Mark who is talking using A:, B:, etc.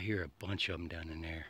A: I hear a bunch of them down in there.